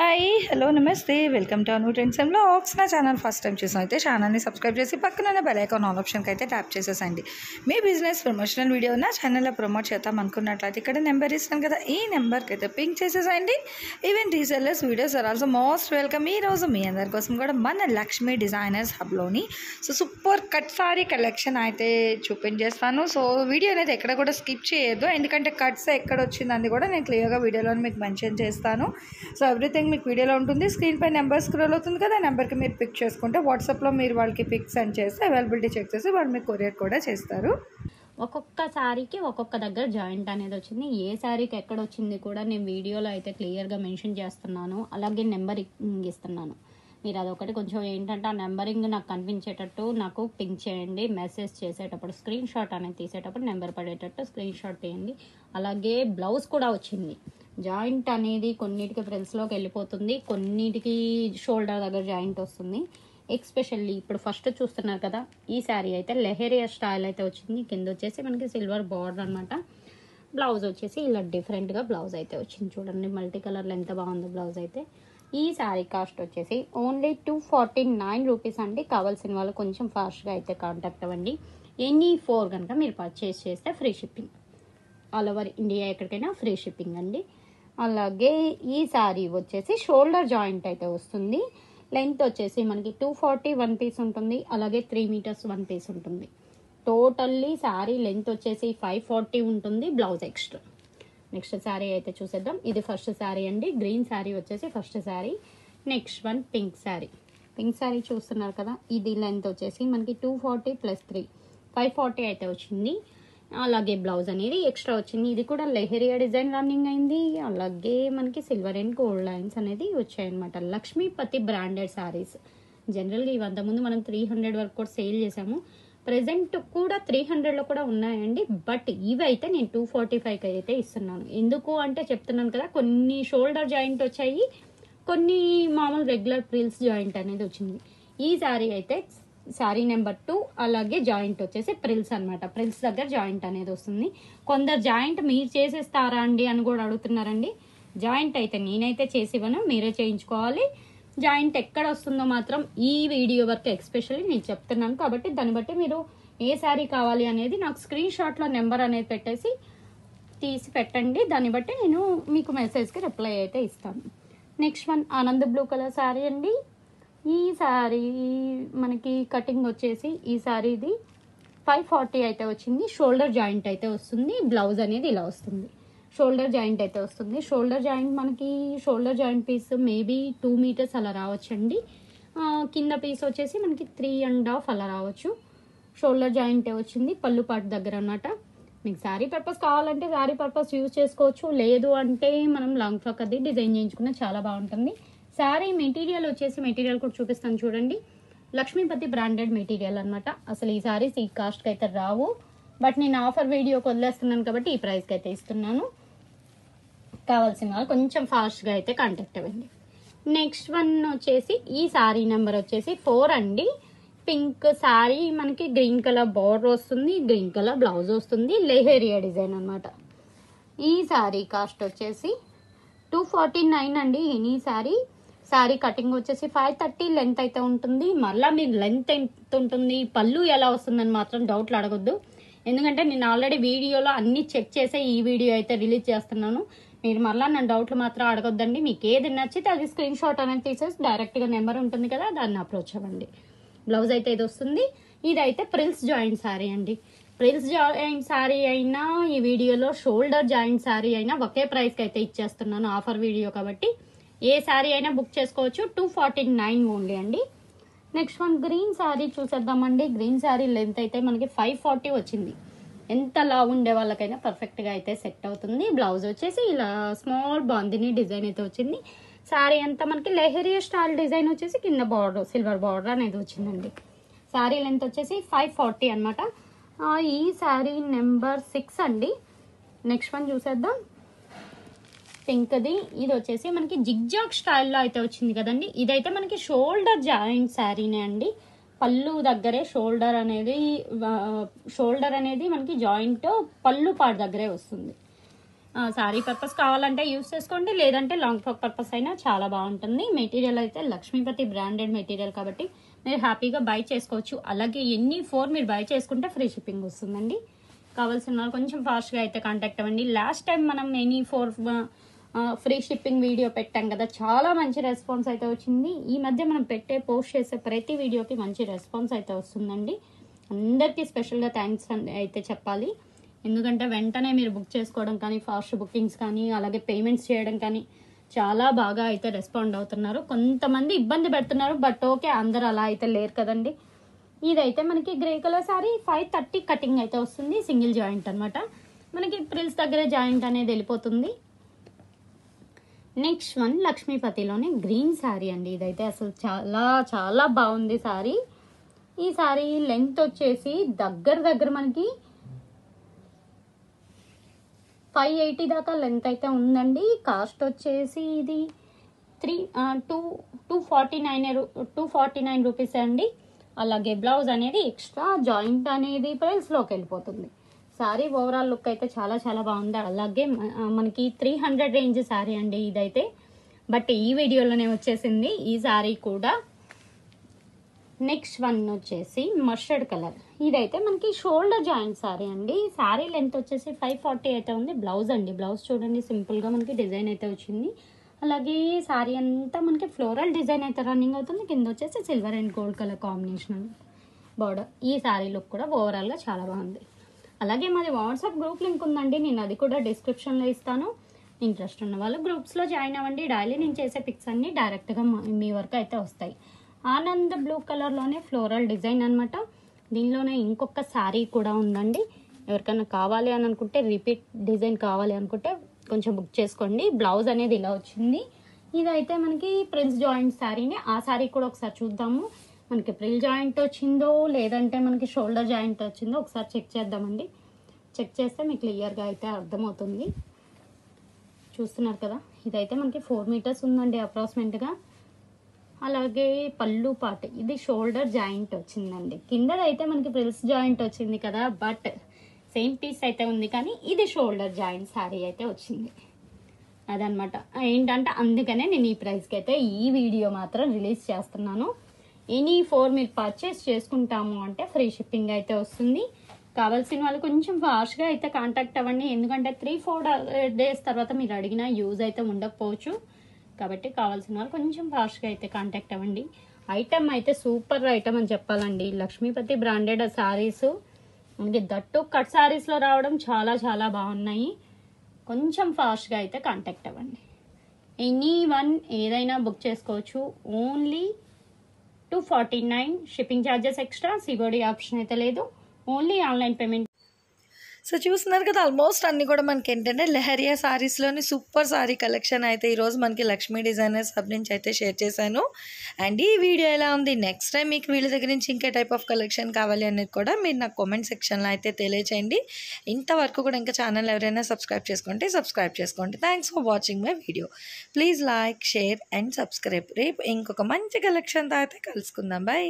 Hi hello నమస్తే welcome to Anu trends and blogs నా channel first time చూసిన అయితే ఛానల్ని సబ్స్క్రైబ్ చేసి పక్కన బెల్ ఐకాన్ ఆల్ ఆప్షన్కి అయితే ట్యాప్ చేసేసండి. మీ బిజినెస్ ప్రమోషనల్ వీడియో నా ఛానల్లో ప్రమోట్ చేద్దాం అనుకున్నట్లయితే ఇక్కడ నెంబర్ ఇస్తాను కదా ఈ నెంబర్కి అయితే pink చేసేసండి. Even resellers videos are also most welcome ఈ రోజు మీ అందరి కోసం కూడా మన Lakshmi designers హబ్లోని so super cut sari collection అయితే చూపించేస్తాను. సో వీడియో అనేది ఎక్కడ కూడా స్కిప్ చేయొద్దు. ఎందుకంటే కట్స్ ఎక్కడ వచ్చిందని కూడా నేను క్లియర్గా వీడియోలో మీకు మెన్షన్ చేస్తాను. సో ఎవ్రీథింగ్ మీకు వీడియోలో ఉంటుంది. స్క్రీన్ పై నెంబర్ స్క్రోల్ అవుతుంది కదా నెంబర్కి మీరు పిక్ చేసుకుంటే వాట్సాప్లో మీరు వాళ్ళకి పిక్ సెండ్ చేస్తే అవైలబిలిటీ చెక్ చేసి వాళ్ళు మీకు కొరియర్ కూడా చేస్తారు. ఒక్కొక్క శారీకి ఒక్కొక్క దగ్గర జాయింట్ అనేది వచ్చింది. ఏ శారీకి ఎక్కడ వచ్చింది కూడా నేను వీడియోలో అయితే క్లియర్గా మెన్షన్ చేస్తున్నాను. అలాగే నెంబర్ ఇస్తున్నాను. మీరు అదొకటి కొంచెం ఏంటంటే ఆ నెంబరింగ్ నాకు కనిపించేటట్టు నాకు పింక్ చేయండి మెసేజ్ చేసేటప్పుడు స్క్రీన్ షాట్ అనేది తీసేటప్పుడు నెంబర్ పడేటట్టు స్క్రీన్ షాట్ తీయండి. అలాగే బ్లౌజ్ కూడా వచ్చింది. జాయింట్ అనేది కొన్నిటికి ఫ్రెండ్స్లోకి వెళ్ళిపోతుంది కొన్నిటికి షోల్డర్ దగ్గర జాయింట్ వస్తుంది. ఎక్స్పెషల్లీ ఇప్పుడు ఫస్ట్ చూస్తున్నారు కదా ఈ శారీ అయితే లెహరియా స్టైల్ అయితే వచ్చింది. కింద వచ్చేసి మనకి సిల్వర్ బార్డర్ అనమాట బ్లౌజ్ వచ్చేసి ఇలా డిఫరెంట్గా బ్లౌజ్ అయితే వచ్చింది. చూడండి మల్టీ కలర్లో ఎంత బాగుందో బ్లౌజ్ అయితే. ఈ శారీ కాస్ట్ వచ్చేసి only two forty nine rupees అండి. కావాల్సిన వాళ్ళు కొంచెం ఫాస్ట్గా అయితే కాంటాక్ట్ అవ్వండి. ఎనీ ఫోర్ కనుక మీరు పర్చేస్ చేస్తే free shipping all over India ఎక్కడికైనా ఫ్రీ షిప్పింగ్ అండి. అలాగే ఈ శారీ వచ్చేసి షోల్డర్ జాయింట్ అయితే వస్తుంది. లెంత్ వచ్చేసి మనకి టూ ఫార్టీ వన్ పీస్ ఉంటుంది. అలాగే త్రీ మీటర్స్ వన్ పీస్ ఉంటుంది. టోటల్లీ శారీ లెంత్ వచ్చేసి ఫైవ్ ఫార్టీ ఉంటుంది బ్లౌజ్ ఎక్స్ట్రా. నెక్స్ట్ శారీ అయితే చూసేద్దాం. ఇది ఫస్ట్ శారీ అండి. గ్రీన్ శారీ వచ్చేసి first sari next one pink sari pink sari చూస్తున్నారు కదా? ఇది లెంత్ వచ్చేసి మనకి two forty plus three. Five forty అయితే వచ్చింది. అలాగే బ్లౌజ్ అనేది ఎక్స్ట్రా వచ్చింది. ఇది కూడా లెహరియా డిజైన్ రన్నింగ్ అయింది. అలాగే మనకి సిల్వర్ అండ్ గోల్డ్ లైన్స్ అనేది వచ్చాయన్నమాట. లక్ష్మీపతి బ్రాండెడ్ శారీస్ జనరల్గా ఇవి అంతకుముందు మనం త్రీ హండ్రెడ్ వరకు కూడా సేల్ చేసాము ప్రజెంట్ కూడా త్రీ హండ్రెడ్లో కూడా ఉన్నాయండి. బట్ ఇవి అయితే నేను టూ ఫార్టీ ఫైవ్కి అయితే ఇస్తున్నాను. ఎందుకు అంటే చెప్తున్నాను కదా కొన్ని షోల్డర్ జాయింట్ వచ్చాయి. కొన్ని మామూలు రెగ్యులర్ ప్రిల్స్ జాయింట్ అనేది వచ్చింది. ఈ శారీ అయితే శారీ నెంబర్ టూ అలాగే జాయింట్ వచ్చేసి ప్రిల్స్ అనమాట ప్రిల్స్ దగ్గర జాయింట్ అనేది వస్తుంది. కొందరు జాయింట్ మీరు చేసేస్తారా అండి అని కూడా అడుగుతున్నారండి. జాయింట్ అయితే నేనైతే చేసి ఇవ్వను మీరే చేయించుకోవాలి. జాయింట్ ఎక్కడ వస్తుందో మాత్రం ఈ వీడియో వరకు ఎక్స్పెషల్లీ నేను చెప్తున్నాను. కాబట్టి దాన్ని బట్టి మీరు ఏ శారీ కావాలి అనేది నాకు స్క్రీన్ షాట్లో నెంబర్ అనేది పెట్టేసి తీసి పెట్టండి. దాన్ని బట్టి నేను మీకు మెసేజ్కి రిప్లై అయితే ఇస్తాను. Next one Anand blue colour sari అండి. ఈ శారీ మనకి కటింగ్ వచ్చేసి ఈ శారీది ఫైవ్ ఫార్టీ అయితే వచ్చింది. షోల్డర్ జాయింట్ అయితే వస్తుంది. బ్లౌజ్ అనేది ఇలా వస్తుంది. షోల్డర్ జాయింట్ అయితే వస్తుంది. షోల్డర్ జాయింట్ మనకి shoulder joint piece maybe two meters అలా రావచ్చండి. కింద పీస్ వచ్చేసి మనకి త్రీ అండ్ హాఫ్ అలా రావచ్చు. షోల్డర్ జాయింట్ వచ్చింది? పళ్ళు పాటు దగ్గర అన్నమాట. మీకు శారీ పర్పస్ కావాలంటే శారీ పర్పస్ యూజ్ చేసుకోవచ్చు. లేదు అంటే మనం లాంగ్ ఫ్రాక్ అది డిజైన్ చేయించుకున్న చాలా బాగుంటుంది. శారీ మెటీరియల్ వచ్చేసి మెటీరియల్ కూడా చూపిస్తాను చూడండి. లక్ష్మీపతి బ్రాండెడ్ మెటీరియల్ అనమాట అసలు ఈ శారీస్ ఈ కాస్ట్కి అయితే రావు. బట్ నేను ఆఫర్ వీడియోకి వదిలేస్తున్నాను కాబట్టి ఈ ప్రైస్కి అయితే ఇస్తున్నాను. కావాల్సిన వాళ్ళు కొంచెం ఫాస్ట్గా అయితే కాంటాక్ట్ అవ్వండి. నెక్స్ట్ వన్ వచ్చేసి ఈ శారీ నెంబర్ వచ్చేసి ఫోర్ అండి. పింక్ శారీ మనకి గ్రీన్ కలర్ బార్డర్ వస్తుంది గ్రీన్ కలర్ బ్లౌజ్ వస్తుంది లెహేరియా డిజైన్ అనమాట ఈ శారీ కాస్ట్ వచ్చేసి టూ ఫార్టీ నైన్ అండి. ఎనీ శారీ శారీ కటింగ్ వచ్చేసి ఫైవ్ థర్టీ లెంత్ అయితే ఉంటుంది. మళ్ళీ మీరు లెంత్ ఎంత ఉంటుంది పళ్ళు ఎలా వస్తుందని మాత్రం డౌట్లు అడగొద్దు. ఎందుకంటే నేను ఆల్రెడీ వీడియోలో అన్ని చెక్ చేసే ఈ వీడియో అయితే రిలీజ్ చేస్తున్నాను. మీరు మళ్ళీ నన్ను డౌట్లు మాత్రం అడగొద్దండి. మీకు ఏది నచ్చితే అది స్క్రీన్ షాట్ అనేది తీసేసి డైరెక్ట్గా నెంబర్ ఉంటుంది కదా దాన్ని అప్రోచ్ అవ్వండి. బ్లౌజ్ అయితే ఇది వస్తుంది. ఇదైతే ప్రిల్స్ జాయింట్ శారీ అండి. ప్రిల్స్ జాయింట్ శారీ అయినా ఈ వీడియోలో షోల్డర్ జాయింట్ శారీ అయినా ఒకే ప్రైస్కి అయితే ఇచ్చేస్తున్నాను ఆఫర్ వీడియో కాబట్టి. ఏ శారీ అయినా బుక్ చేసుకోవచ్చు. టూ ఫార్టీ నైన్ ఓన్లీ అండి. నెక్స్ట్ వన్ గ్రీన్ శారీ చూసేద్దామండి. గ్రీన్ శారీ లెంత్ అయితే మనకి ఫైవ్ ఫార్టీ వచ్చింది. ఎంత లావు ఉండే వాళ్ళకైనా పర్ఫెక్ట్గా అయితే సెట్ అవుతుంది. బ్లౌజ్ వచ్చేసి ఇలా స్మాల్ బాందిని డిజైన్ అయితే వచ్చింది. శారీ అంతా మనకి లెహరియా స్టైల్ డిజైన్ వచ్చేసి కింద బార్డర్ సిల్వర్ బార్డర్ అనేది వచ్చిందండి. శారీ లెంత్ వచ్చేసి ఫైవ్ ఫార్టీ అనమాట ఈ శారీ నెంబర్ సిక్స్ అండి. నెక్స్ట్ వన్ చూసేద్దాం. పింక్ది ఇది వచ్చేసి మనకి జిగ్జాగ్ స్టైల్లో అయితే వచ్చింది కదండి. ఇదైతే మనకి షోల్డర్ జాయింట్ శారీనే అండి. పళ్ళు దగ్గరే షోల్డర్ అనేది షోల్డర్ అనేది మనకి జాయింట్ పళ్ళు పాడు దగ్గరే వస్తుంది. శారీ పర్పస్ కావాలంటే యూస్ చేసుకోండి లేదంటే లాంగ్ ఫ్రాక్ పర్పస్ అయినా చాలా బాగుంటుంది. మెటీరియల్ అయితే లక్ష్మీపతి బ్రాండెడ్ మెటీరియల్ కాబట్టి మీరు హ్యాపీగా బై చేసుకోవచ్చు. అలాగే ఎన్ని ఫోర్ మీరు బై చేసుకుంటే ఫ్రీ షిప్పింగ్ వస్తుందండి. కావాల్సిన వాళ్ళు కొంచెం ఫాస్ట్గా అయితే కాంటాక్ట్ అవ్వండి. లాస్ట్ టైం మనం any four free shipping video పెట్టాం కదా. చాలా మంచి రెస్పాన్స్ అయితే వచ్చింది. ఈ మధ్య మనం పెట్టే పోస్ట్ చేసే ప్రతి వీడియోకి మంచి రెస్పాన్స్ అయితే వస్తుందండి. అందరికీ స్పెషల్గా థ్యాంక్స్ అయితే చెప్పాలి. ఎందుకంటే వెంటనే మీరు బుక్ చేసుకోవడం కానీ ఫాస్ట్ బుకింగ్స్ కానీ అలాగే పేమెంట్స్ చేయడం కానీ చాలా బాగా అయితే రెస్పాండ్ అవుతున్నారు. కొంతమంది ఇబ్బంది పెడుతున్నారు బట్ ఓకే అందరు అలా అయితే లేరు కదండి. ఇదైతే మనకి grey colour sari five thirty cutting అయితే వస్తుంది సింగిల్ జాయింట్ అనమాట మనకి ప్రిల్స్ దగ్గర జాయింట్ అనేది వెళ్ళిపోతుంది. నెక్స్ట్ వన్ లక్ష్మీపతిలోనే గ్రీన్ శారీ అండి. ఇదైతే అసలు చాలా చాలా బాగుంది శారీ. ఈ శారీ లెంత్ వచ్చేసి దగ్గర దగ్గర మనకి ఫైవ్ ఎయిటీ దాకా లెంత్ అయితే ఉందండి. కాస్ట్ వచ్చేసి ఇది three two two forty nine two forty nine rupees అండి. అలాగే బ్లౌజ్ అనేది ఎక్స్ట్రా జాయింట్ అనేది ప్రైస్లోకి వెళ్ళిపోతుంది. శారీ ఓవరాల్ లుక్ అయితే చాలా చాలా బాగుంది. అలాగే మనకి త్రీ హండ్రెడ్ రేంజ్ శారీ అండి ఇదైతే. బట్ ఈ వీడియోలోనే వచ్చేసింది. ఈ శారీ కూడా నెక్స్ట్ వన్ వచ్చేసి మస్టర్డ్ కలర్. ఇదైతే మనకి షోల్డర్ జాయింట్ శారీ అండి. శారీ లెంత్ వచ్చేసి ఫైవ్ ఫార్టీ అయితే ఉంది. బ్లౌజ్ అండి. బ్లౌజ్ చూడండి సింపుల్గా మనకి డిజైన్ అయితే వచ్చింది. అలాగే శారీ అంతా మనకి ఫ్లోరల్ డిజైన్ అయితే రన్నింగ్ అవుతుంది. కింద వచ్చేసి silver and gold colour combination border. ఈ శారీ లుక్ కూడా ఓవరాల్గా చాలా బాగుంది. అలాగే మాది వాట్సాప్ గ్రూప్ లింక్ ఉందండి నేను అది కూడా డిస్క్రిప్షన్లో ఇస్తాను. ఇంట్రెస్ట్ ఉన్న వాళ్ళు గ్రూప్స్లో జాయిన్ అవ్వండి. డైలీ నేను చేసే పిక్స్ అన్నీ డైరెక్ట్గా మీ వరకు అయితే వస్తాయి. ఆనంద్ బ్లూ కలర్లోనే ఫ్లోరల్ డిజైన్ అన్నమాట. దీనిలోనే ఇంకొక శారీ కూడా ఉందండి. ఎవరికైనా కావాలి అని అనుకుంటే రిపీట్ డిజైన్ కావాలి అనుకుంటే కొంచెం బుక్ చేసుకోండి. బ్లౌజ్ అనేది ఇలా వచ్చింది. ఇదైతే మనకి ప్రిన్స్ జాయింట్ శారీని. ఆ శారీ కూడా ఒకసారి చూద్దాము. మనకి ప్రిల్ జాయింట్ వచ్చిందో లేదంటే మనకి షోల్డర్ జాయింట్ వచ్చిందో ఒకసారి చెక్ చేద్దామండి. చెక్ చేస్తే మీకు క్లియర్గా అయితే అర్థమవుతుంది. చూస్తున్నారు కదా ఇదైతే మనకి ఫోర్ మీటర్స్ ఉందండి అప్రాక్సిమేట్గా. అలాగే పళ్ళు పాట ఇది షోల్డర్ జాయింట్ వచ్చిందండి. కిందదైతే మనకి ప్రిల్స్ జాయింట్ వచ్చింది కదా బట్ సేమ్ పీస్ అయితే ఉంది కానీ ఇది షోల్డర్ జాయింట్ శారీ అయితే వచ్చింది. అదనమాట ఏంటంటే అందుకనే నేను ఈ ప్రైస్కి అయితే ఈ వీడియో మాత్రం రిలీజ్ చేస్తున్నాను. ఎనీ ఫోర్ మీరు పర్చేస్ చేసుకుంటాము అంటే ఫ్రీ షిప్పింగ్ అయితే వస్తుంది. కావాల్సిన వాళ్ళు కొంచెం ఫాస్ట్గా అయితే కాంటాక్ట్ అవ్వండి. ఎందుకంటే త్రీ ఫోర్ డేస్ తర్వాత మీరు అడిగిన యూజ్ అయితే ఉండకపోవచ్చు. కాబట్టి కావాల్సిన వాళ్ళు కొంచెం ఫాస్ట్గా అయితే కాంటాక్ట్ అవ్వండి. ఐటమ్ అయితే సూపర్ ఐటమ్ అని చెప్పాలండి. లక్ష్మీపతి బ్రాండెడ్ సారీస్ మనకి దట్టు కట్ శారీస్లో రావడం చాలా చాలా బాగున్నాయి. కొంచెం ఫాస్ట్గా అయితే కాంటాక్ట్ అవ్వండి. ఎనీ వన్ ఏదైనా బుక్ చేసుకోవచ్చు. Only two forty nine shipping charges extra సిబోడి option అయితే లేదు. ఓన్లీ ఆన్లైన్ పేమెంట్ సో చూస్తున్నారు కదా ఆల్మోస్ట్ అన్ని కూడా మనకి ఏంటంటే లెహరియా సారీస్లోని సూపర్ సారీ కలెక్షన్ అయితే ఈరోజు మనకి లక్ష్మీ డిజైనర్స్ హబ్ నుంచి అయితే షేర్ చేశాను. అండ్ ఈ వీడియో ఎలా ఉంది? నెక్స్ట్ టైం మీకు వీళ్ళ దగ్గర నుంచి ఇంకే టైప్ ఆఫ్ కలెక్షన్ కావాలి అనేది కూడా మీరు నాకు కామెంట్ సెక్షన్లో అయితే తెలియచేయండి. ఇంతవరకు కూడా ఇంకా ఛానల్ ఎవరైనా సబ్స్క్రైబ్ చేసుకుంటే సబ్స్క్రైబ్ చేసుకోండి. Thanks for watching my video please like share and subscribe రేపు ఇంకొక మంచి కలెక్షన్తో అయితే కలుసుకుందాం. బాయ్